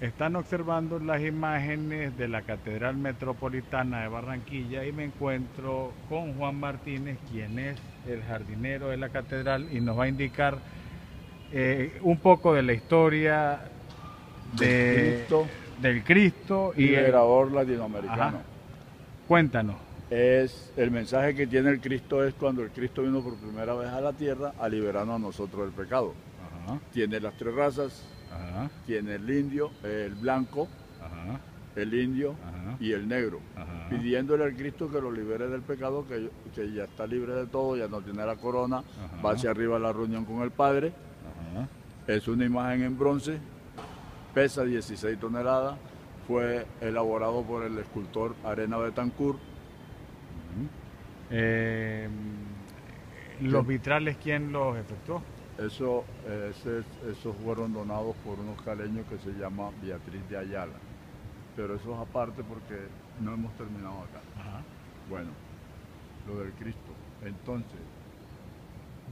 Están observando las imágenes de la Catedral Metropolitana de Barranquilla y me encuentro con Juan Martínez, quien es el jardinero de la catedral y nos va a indicar eh, un poco de la historia de- Cristo. del Cristo y el- liberador latinoamericano. Ajá. cuéntanos. Es el mensaje que tiene el Cristo es cuando el Cristo vino por primera vez a la tierra a liberarnos a nosotros del pecado. Ajá, Tiene las tres razas, ajá, tiene el indio, el blanco, ajá, el indio Ajá. y el negro, Ajá. pidiéndole al Cristo que lo libere del pecado, que, que ya está libre de todo, ya no tiene la corona, Ajá. va hacia arriba a la reunión con el Padre. ajá. Es una imagen en bronce, pesa 16 toneladas, fue elaborado por el escultor Arena Betancourt. Eh, ¿Los vitrales quién los efectuó? Eso, ese- esos fueron donados por unos caleños que se llama Beatriz de Ayala. Pero eso es aparte porque no hemos terminado acá. Ajá. Bueno, lo del Cristo. Entonces,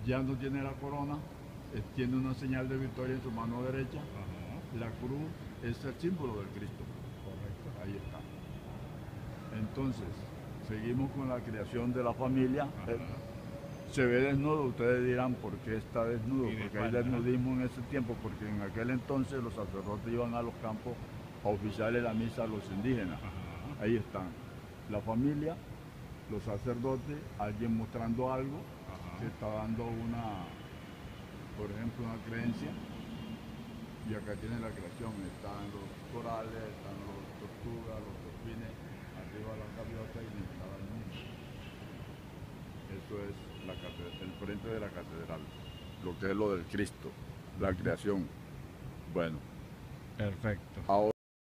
ya no tiene la corona, eh, tiene una señal de victoria en su mano derecha. La cruz es el símbolo del Cristo. Correcto. Ahí está. Entonces, seguimos con la creación de la familia. Se ve desnudo, ustedes dirán por qué está desnudo, de porque hay desnudismo en ese tiempo, porque en aquel entonces los sacerdotes iban a los campos a oficiarle la misa a los indígenas. Ajá. Ahí están. La familia, los sacerdotes, alguien mostrando algo Ajá. que está dando una, por ejemplo, una creencia. Y acá tiene la creación, están los corales, están los tortugas, los delfines, arriba la gaviota y está el niño. Eso es la el frente de la catedral, lo que es lo del Cristo, la creación. Bueno, Perfecto. ahora...